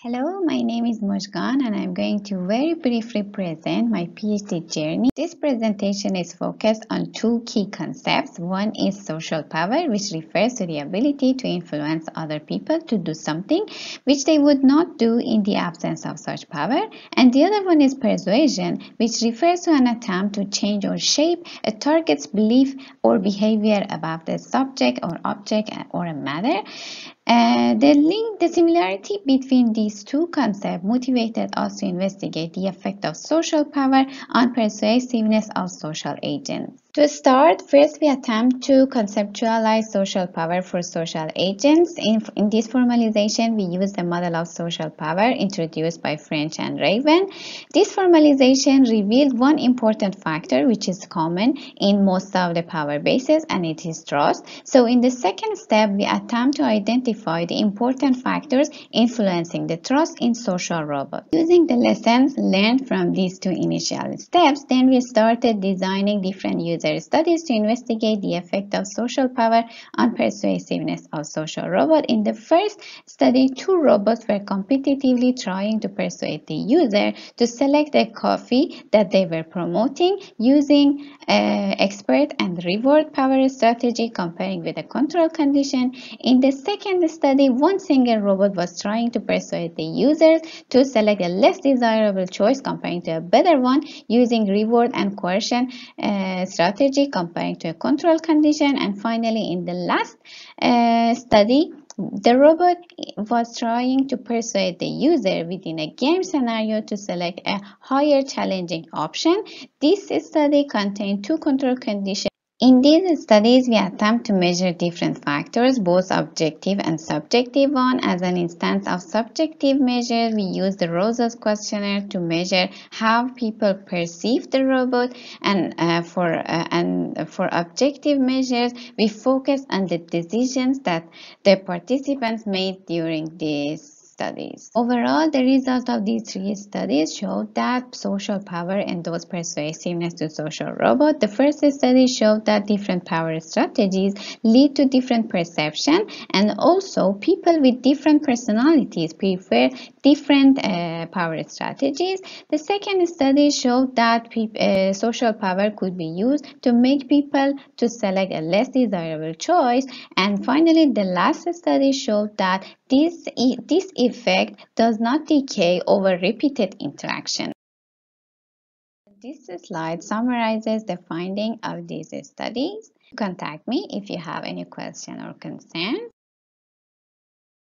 Hello, my name is Mojgan and I'm going to very briefly present my PhD journey. This presentation is focused on two key concepts. One is social power, which refers to the ability to influence other people to do something which they would not do in the absence of such power. And the other one is persuasion, which refers to an attempt to change or shape a target's belief or behavior about the subject or object or a matter. Uh, the link, the similarity between these two concepts motivated us to investigate the effect of social power on persuasiveness of social agents. To start, first we attempt to conceptualize social power for social agents. In, in, this formalization, we use the model of social power introduced by French and Raven. This formalization revealed one important factor which is common in most of the power bases and it is trust. So in the second step, we attempt to identify the important factors influencing the trust in social robots. Using the lessons learned from these two initial steps, then we started designing different user studies to investigate the effect of social power on persuasiveness of social robot. In the first study, two robots were competitively trying to persuade the user to select a coffee that they were promoting using uh, expert and reward power strategy comparing with a control condition. In the second study, one single robot was trying to persuade the users to select a less desirable choice comparing to a better one using reward and coercion uh, strategy strategy comparing to a control condition and finally in the last uh, study the robot was trying to persuade the user within a game scenario to select a higher challenging option. This study contained two control conditions in these studies, we attempt to measure different factors, both objective and subjective one. As an instance of subjective measure, we use the RoSAS questionnaire to measure how people perceive the robot. And uh, for uh, and for objective measures, we focus on the decisions that the participants made during this studies. Overall, the result of these three studies showed that social power endorsed persuasiveness to social robot. The first study showed that different power strategies lead to different perception and also people with different personalities prefer different uh, power strategies. The second study showed that uh, social power could be used to make people to select a less desirable choice. And finally, the last study showed that this, this effect does not decay over repeated interaction. This slide summarizes the finding of these studies. Contact me if you have any question or concern.